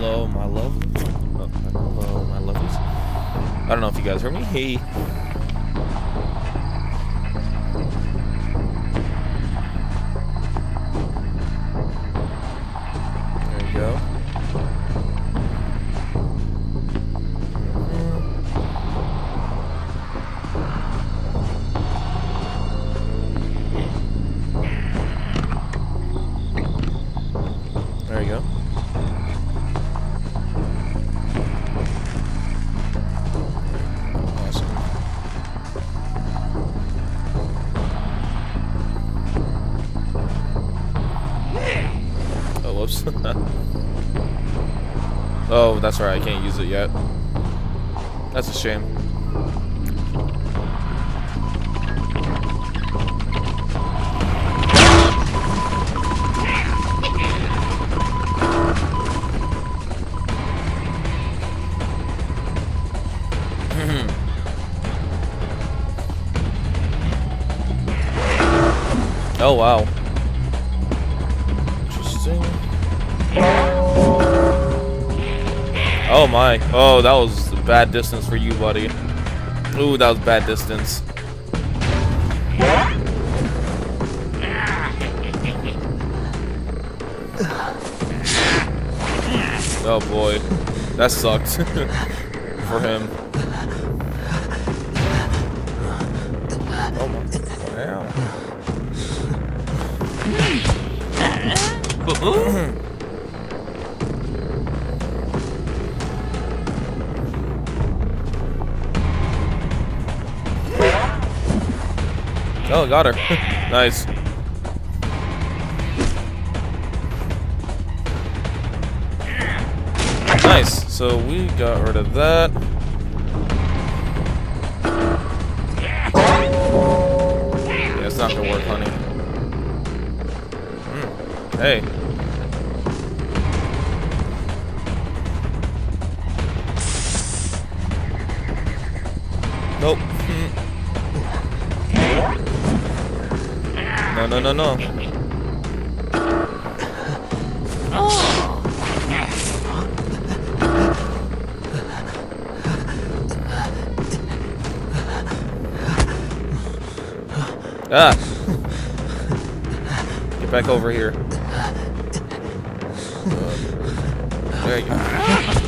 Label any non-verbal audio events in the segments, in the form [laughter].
Hello, my love. Oh, hello, my lovies. I don't know if you guys heard me. Hey. There you go. [laughs] Oh, that's right. I can't use it yet. That's a shame. [laughs] Oh, wow. Interesting. Oh my. Oh, that was bad distance for you, buddy. Ooh, that was bad distance. Oh boy. That sucked. [laughs] for him. Oh my. [clears throat] Oh, got her. [laughs] nice. Nice. So we got rid of that. Yeah, it's not gonna work, honey. Hmm. Hey. No, no, no, no. Ah! Get back over here. There you go.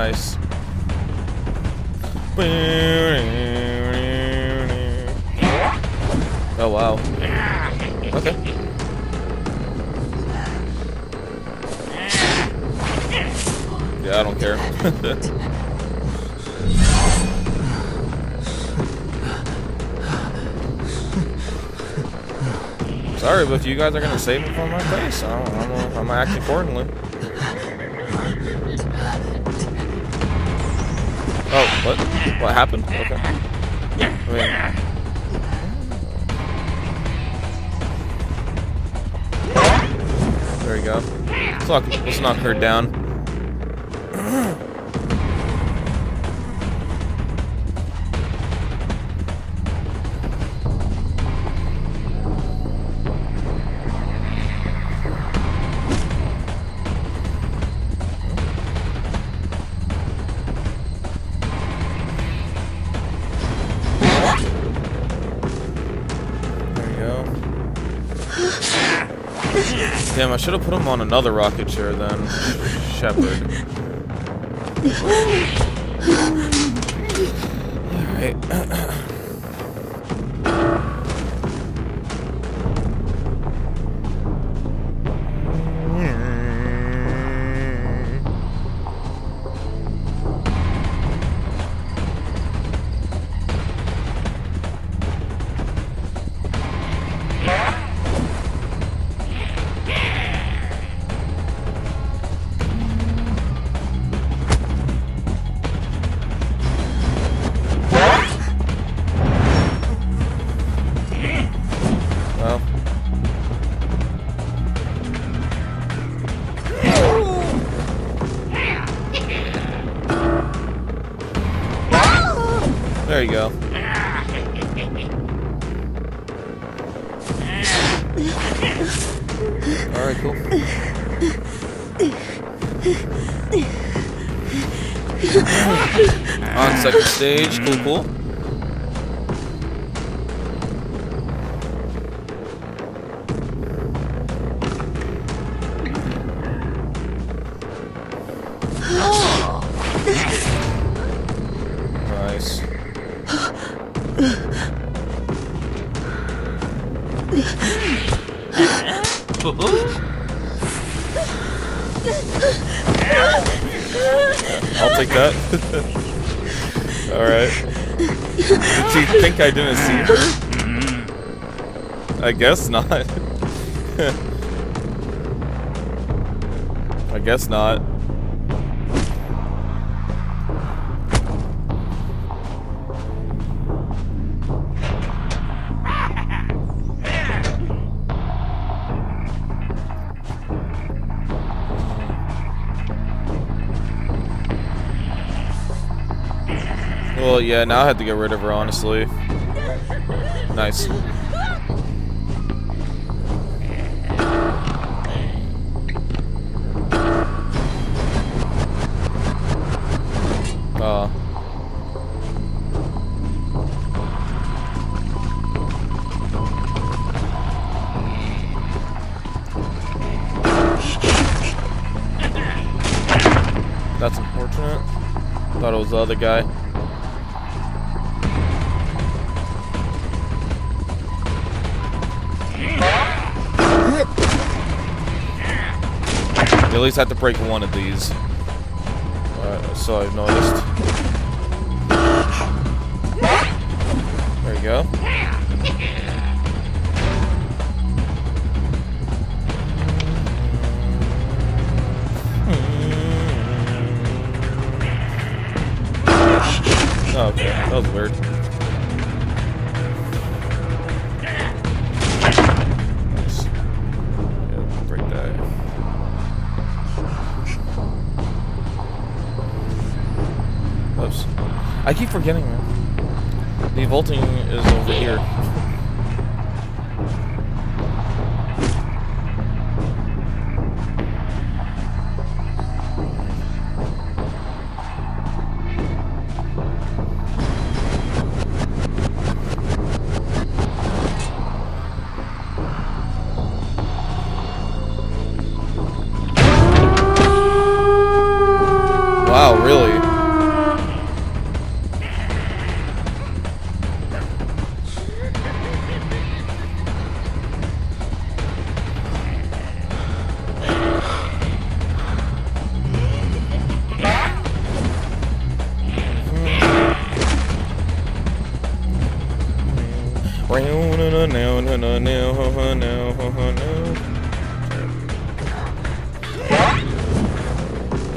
Nice. Oh wow. Okay. Yeah, I don't care. [laughs] Sorry, but if you guys are gonna save me from my face, I'm, I'm, I'm gonna act accordingly. Oh, what? What happened? Okay. I mean, there you go. Knock, let's knock her down. Damn, I should have put him on another rocket chair then. Shepard. [sighs] Alright. [clears throat] Alright, cool. On second stage, cool, cool. I'll take that. Alright. Did she think I didn't see her? I guess not. [laughs] I guess not. Yeah, now I have to get rid of her, honestly. Nice. Uh. That's unfortunate. Thought it was the other guy. You at least have to break one of these. Uh, so I've noticed. There you go. Oh, okay, that was weird. I keep forgetting, man. The vaulting is over here.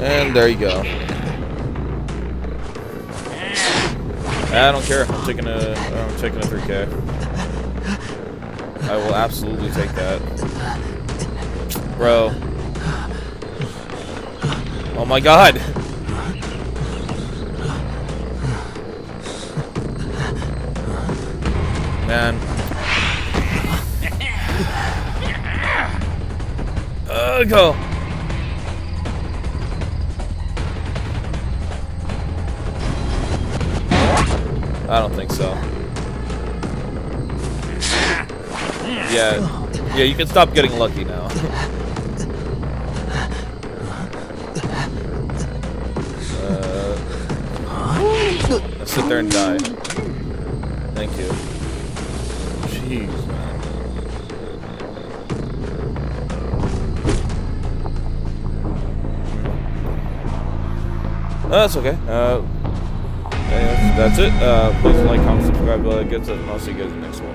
And there you go. I don't care. I'm taking a I'm taking a 3K. I will absolutely take that. Bro. Oh my god. Man. Uh, go. I don't think so. Yeah. Yeah, you can stop getting lucky now. uh, sit there and die. Thank you. Jeez, man. Uh, that's okay. Uh, and that's it. Uh, please like, comment, subscribe, uh, get to, and I'll see you guys in the next one.